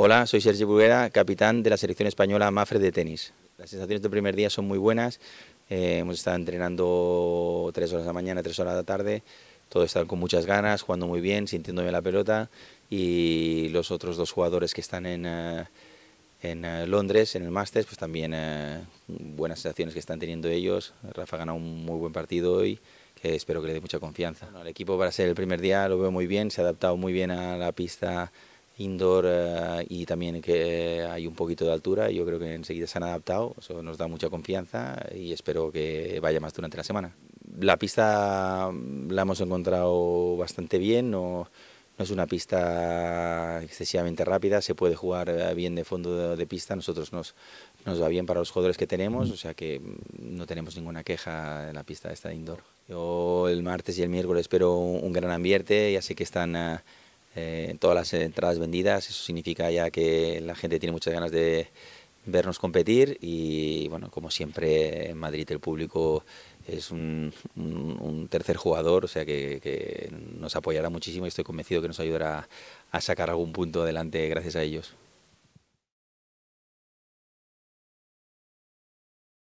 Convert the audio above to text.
Hola, soy Sergio Bruguera, capitán de la selección española Mafre de tenis. Las sensaciones del primer día son muy buenas. Eh, hemos estado entrenando tres horas a la mañana, tres horas a la tarde. Todos están con muchas ganas, jugando muy bien, sintiendo bien la pelota. Y los otros dos jugadores que están en, eh, eh, Londres, en el Masters, pues también buenas sensaciones que están teniendo ellos. Rafa ha ganado un muy buen partido hoy que espero que le dé mucha confianza. el equipo para ser el primer día lo veo muy bien, se ha adaptado muy bien a la pista indoor eh, y también que hay un poquito de altura. Yo creo que enseguida se han adaptado, eso nos da mucha confianza y espero que vaya más durante la semana. La pista la hemos encontrado bastante bien, no, no es una pista excesivamente rápida, se puede jugar eh, bien de fondo de, pista, nosotros nos, nos va bien para los jugadores que tenemos, o sea que no tenemos ninguna queja en la pista esta indoor. Yo el martes y el miércoles espero un, gran ambiente, ya sé que están eh, todas las entradas vendidas, eso significa ya que la gente tiene muchas ganas de vernos competir y bueno, como siempre en Madrid el público es un, tercer jugador, o sea que, que, nos apoyará muchísimo y estoy convencido que nos ayudará a sacar algún punto adelante gracias a ellos.